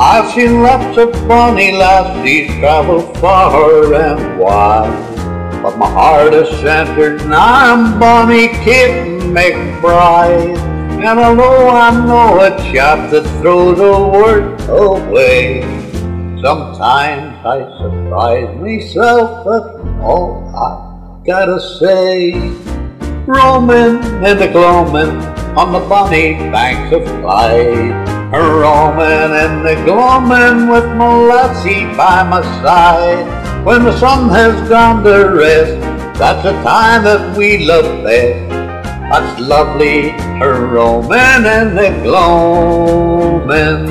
I've seen lots of bonny lassies travel far and wide. But my heart is centered now on bonny Kate McBride. And although I'm know a chap that throws the word away, sometimes I surprise myself at all I've gotta say. Roaming in the gloaming on the bonny banks of Clyde. Roaming in the gloaming with my lassie by my side. When the sun has gone to rest, that's the time that we love best. That's lovely, roaming in the gloaming.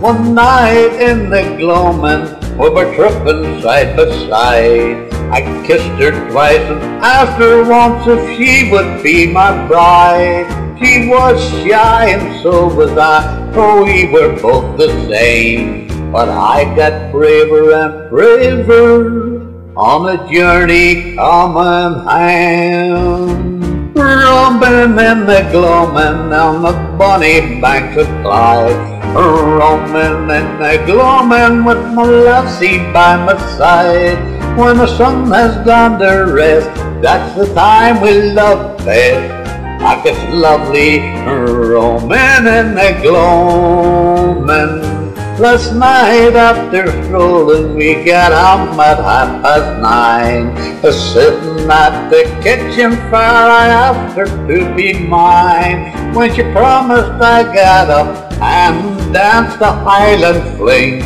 One night in the gloaming, we were tripping side by side. I kissed her twice and asked her once if she would be my bride. She was shy and so was I, for we were both the same. But I got braver and braver on a journey coming hand. Roaming in the gloaming on the bonny banks of Clyde. Roaming in the gloaming with my lassie by my side. When the sun has gone to rest, that's the time we love best. Like it's lovely roaming in the gloaming. Last night after strolling we got home at half past nine. A Sitting at the kitchen fire I asked her to be mine. When she promised I got up and danced the Highland fling.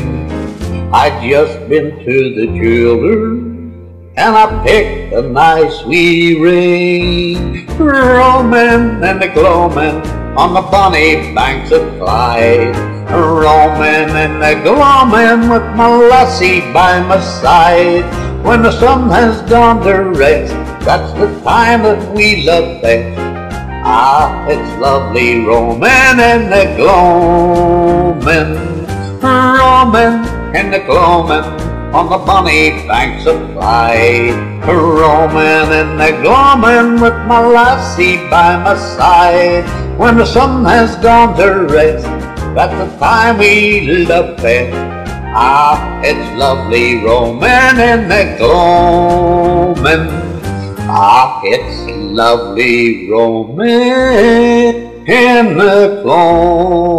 I'd just been to the jeweler and I picked a nice wee ring. Roaming and the gloaming on the bonny banks of Clyde. Roaming and the gloaming with my lassie by my side. When the sun has gone to rest, that's the time that we love best. Ah, it's lovely roaming and the gloaming. Roaming and the gloaming on the bonny banks of Clyde. Roaming in the gloaming with my lassie by my side. When the sun has gone to rest, that's the time we love best. Ah, it's lovely roaming in the gloaming. Ah, it's lovely roaming in the gloaming.